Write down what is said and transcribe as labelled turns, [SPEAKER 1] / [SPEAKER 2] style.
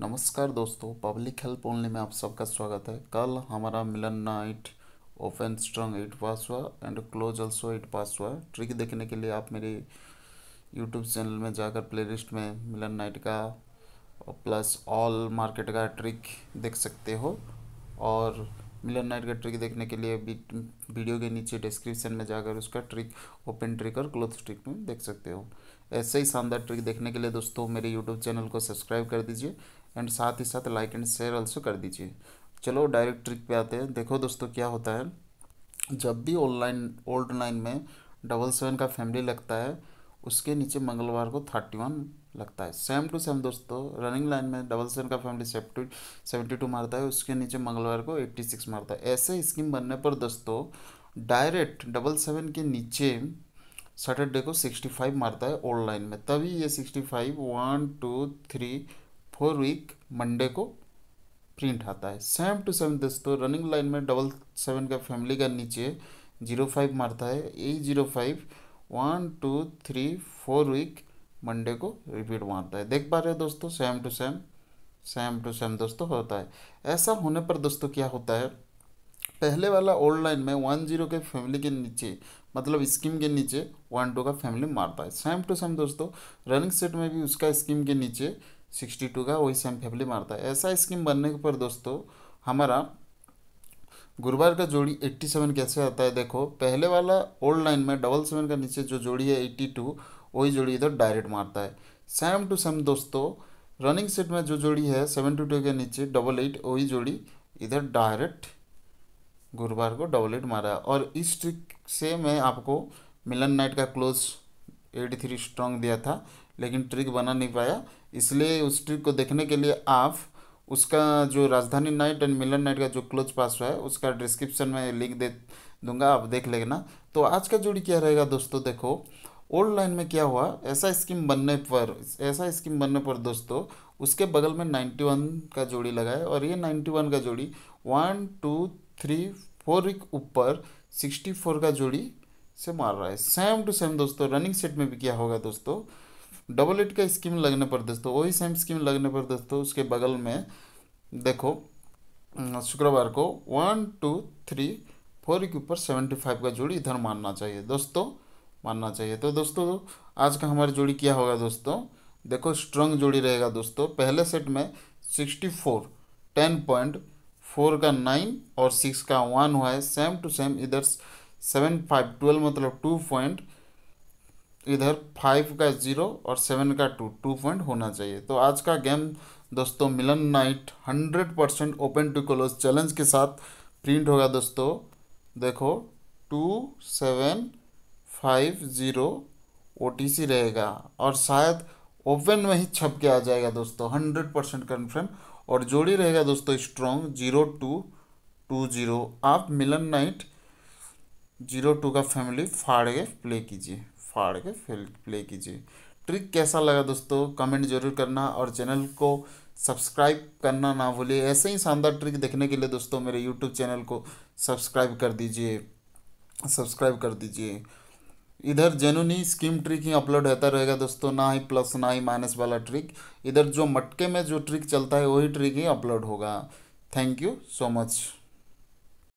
[SPEAKER 1] नमस्कार दोस्तों, public help only में आप सबका स्वागत है। कल हमारा Milan night open strong eight pass हुआ and close also eight pass हुआ। ट्रिक देखने के लिए आप मेरे यूट्यूब चैनल में जाकर प्लेलिस्ट में मिलन नाइट का प्लस ऑल मार्केट का ट्रिक देख सकते हो। और मिलन नाइट का ट्रिक देखने के लिए वीडियो के नीचे डिस्क्रिप्शन में जाकर उसका ट्रिक ओपन ट्रिक और क्लोथ ट्रिक में देख सकते हो। ऐसे ही शानदार ट्रिक देखने के लिए दोस्तों मेरे यूट्यूब चैनल को सब्सक्राइब कर दीजिए एंड साथ ही साथ लाइक एंड शेयर ऑल्सो कर दीजिए। चलो डायरेक्ट ट्रिक पे आते हैं। देखो दोस्तों क्या होता है। जब भी ऑनलाइन ओल्ड लाइन में डबल सेवन का फैमिली लगता है उसके नीचे मंगलवार को थर्टी वन लगता है। सेम टू सेम दोस्तों रनिंग लाइन में डबल सेवन का फैमिली सेवेंटी टू मारता है, उसके नीचे मंगलवार को एट्टी सिक्स मारता है। ऐसे स्कीम बनने पर दोस्तों डायरेक्ट डबल सेवन के नीचे सैटरडे को सिक्सटी फाइव मारता है ओल्ड लाइन में। तभी ये sixty five one two three four week Monday को प्रिंट आता है। सेम टू सेम दोस्तों रनिंग लाइन में डबल सेवन का फैमिली का नीचे ज़ीरो फाइव मारता है। A zero five one, two, three, four week Monday को रिपीट मारता है। देख पा रहे हो दोस्तों same to same same to same दोस्तों होता है। ऐसा होने पर दोस्तों क्या होता है? पहले वाला ओल्ड लाइन में वन ज़ीरो के फैमिली के नीचे मतलब स्कीम के नीचे वन टू का फैमिली मारता है। सेम टू सेम दोस्तों रनिंग सेट में भी उसका स्कीम के नीचे सिक्सटी टू का वही सेम फैमिली मारता है। ऐसा स्कीम बनने पर दोस्तों, हमारा गुरुवार का जोड़ी एट्टी सेवन कैसे आता है देखो, पहले वाला ओल्ड लाइन में डबल सेवन का नीचे जो जोड़ी है एट्टी टू वही जोड़ी इधर डायरेक्ट मारता है। सेम टू सेम दोस्तों रनिंग सेट में जो जोड़ी है सेवन टू टू के नीचे डबल एट वही जोड़ी इधर डायरेक्ट गुरुवार को डबल एट मारा है। और इस ट्रिक से मैं आपको मिलन नाइट का क्लोज एटी थ्री स्ट्रॉन्ग दिया था, लेकिन ट्रिक बना नहीं पाया। इसलिए उस ट्रिक को देखने के लिए आप उसका जो राजधानी नाइट एंड मिलन नाइट का जो क्लोज पास हुआ है, उसका डिस्क्रिप्शन में लिंक दे दूँगा, आप देख लेना। तो आज का जोड़ी क्या रहेगा दोस्तों, देखो ओल्ड लाइन में क्या हुआ, ऐसा स्कीम बनने पर, ऐसा स्कीम बनने पर दोस्तों, उसके बगल में नाइन्टी वन का जोड़ी लगाए और ये नाइन्टी वन का जोड़ी one two three four week ऊपर सिक्सटी फोर का जोड़ी से मार रहा है। सेम टू सेम दोस्तों रनिंग सेट में भी क्या होगा दोस्तों डबल एट का स्कीम लगने पर दोस्तों, वही सेम स्कीम लगने पर दोस्तों, उसके बगल में, देखो शुक्रवार को वन टू थ्री फोर के ऊपर सेवेंटी फाइव का जोड़ी इधर मानना चाहिए। दोस्तों, मानना चाहिए। तो दोस्तों, आज का हमारी जोड़ी क्या होगा दोस्तों? देखो स्ट्रॉन्ग जोड़ी रहेगा दोस्तों। पहले सेट में sixty four ten point four का नाइन और सिक्स का वन हुआ है। सेम टू सेम इधर सेवन फाइव ट्वेल्व मतलब टू पॉइंट इधर फाइव का ज़ीरो और सेवन का टू टू पॉइंट होना चाहिए। तो आज का गेम दोस्तों Milan night hundred percent open to close challenge के साथ प्रिंट होगा, दोस्तों। देखो two seven five zero O T C रहेगा और शायद ओपन में ही छप के आ जाएगा, दोस्तों। हंड्रेड परसेंट कन्फर्म और जोड़ी रहेगा, दोस्तों strong zero two two zero आप मिलन नाइट ज़ीरो टू का फैमिली फाड़ के प्ले कीजिए। फाड़ के प्ले कीजिए। ट्रिक कैसा लगा दोस्तों? कमेंट ज़रूर करना और चैनल को सब्सक्राइब करना ना भूलिए। ऐसे ही शानदार ट्रिक देखने के लिए दोस्तों, मेरे यूट्यूब चैनल को सब्सक्राइब कर दीजिए। सब्सक्राइब कर दीजिए। इधर जेनुनी स्कीम ट्रिक ही अपलोड होता रहेगा दोस्तों, ना ही प्लस, ना ही माइनस वाला ट्रिक। इधर जो मटके में जो ट्रिक चलता है, वही ट्रिक ही अपलोड होगा। Thank you so much.